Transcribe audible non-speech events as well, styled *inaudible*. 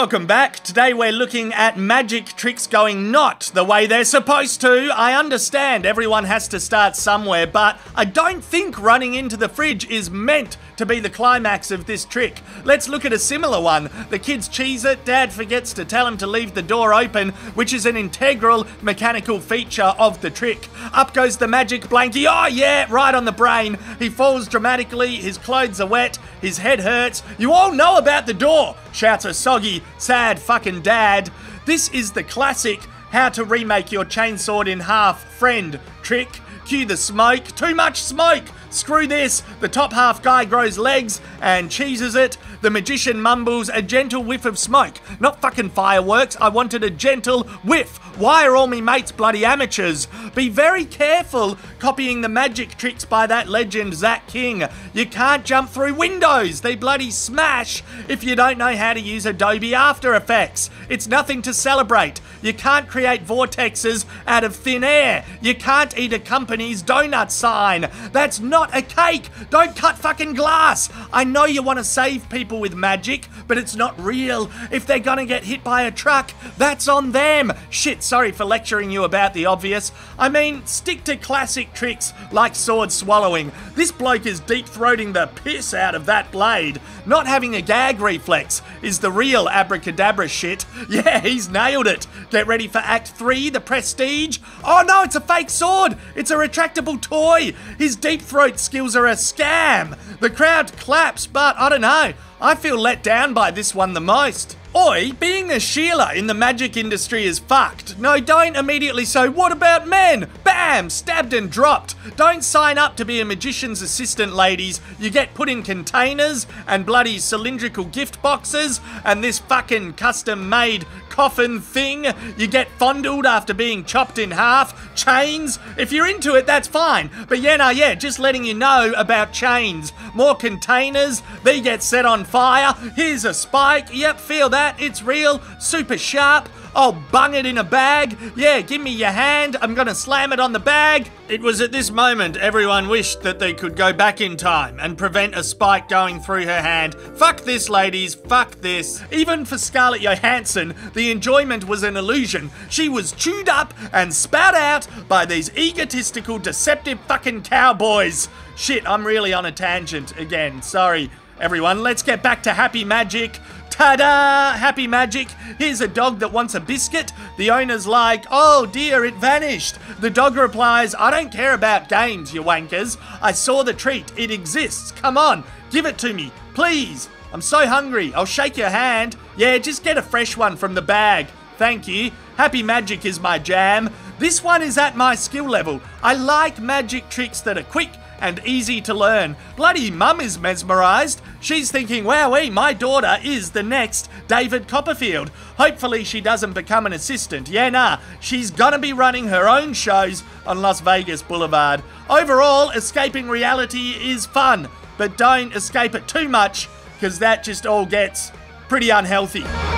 Welcome back. Today we're looking at magic tricks going not the way they're supposed to. I understand everyone has to start somewhere, but I don't think running into the fridge is meant to be the climax of this trick. Let's look at a similar one. The kids cheese it, dad forgets to tell him to leave the door open, which is an integral mechanical feature of the trick. Up goes the magic blankie. Oh yeah, right on the brain. He falls dramatically, his clothes are wet, his head hurts. You all know about the door, shouts a soggy, sad fucking dad. This is the classic how to remake your chainsword in half friend trick. Cue the smoke. Too much smoke. Screw this. The top half guy grows legs and cheeses it. The magician mumbles a gentle whiff of smoke. Not fucking fireworks. I wanted a gentle whiff. Why are all me mates bloody amateurs? Be very careful copying the magic tricks by that legend Zach King. You can't jump through windows. They bloody smash if you don't know how to use Adobe After Effects. It's nothing to celebrate. You can't create vortexes out of thin air. You can't eat a company's donut sign. That's not a cake. Don't cut fucking glass. I know you want to save people with magic, but it's not real. If they're gonna get hit by a truck, that's on them. Shit, sorry for lecturing you about the obvious. I mean, stick to classic tricks like sword swallowing. This bloke is deep throating the piss out of that blade. Not having a gag reflex is the real abracadabra shit. *laughs* Yeah, he's nailed it. Get ready for Act 3, the prestige. Oh no, it's a fake sword. It's a retractable toy. His deep throat skills are a scam. The crowd claps, but I don't know. I feel let down by this one the most. Oi, being a Sheila in the magic industry is fucked. No, don't immediately say, what about men? Bam! Stabbed and dropped. Don't sign up to be a magician's assistant, ladies. You get put in containers and bloody cylindrical gift boxes and this fucking custom made coffin thing. You get fondled after being chopped in half. Chains. If you're into it, that's fine. But yeah, no, yeah, just letting you know about chains. More containers. They get set on fire. Here's a spike. Yep, feel that. It's real, super sharp. I'll bung it in a bag. Yeah, give me your hand. I'm gonna slam it on the bag. It was at this moment everyone wished that they could go back in time and prevent a spike going through her hand. Fuck this, ladies. Fuck this. Even for Scarlett Johansson, the enjoyment was an illusion. She was chewed up and spat out by these egotistical, deceptive fucking cowboys. Shit, I'm really on a tangent again. Sorry, everyone. Let's get back to happy magic. Ta-da! Happy magic. Here's a dog that wants a biscuit. The owner's like, oh dear, it vanished. The dog replies, I don't care about games, you wankers. I saw the treat. It exists. Come on, give it to me. Please. I'm so hungry. I'll shake your hand. Yeah, just get a fresh one from the bag. Thank you. Happy magic is my jam. This one is at my skill level. I like magic tricks that are quick and easy to learn. Bloody mum is mesmerised. She's thinking, wowee, my daughter is the next David Copperfield. Hopefully she doesn't become an assistant. Yeah, nah, she's gonna be running her own shows on Las Vegas Boulevard. Overall, escaping reality is fun, but don't escape it too much, because that just all gets pretty unhealthy.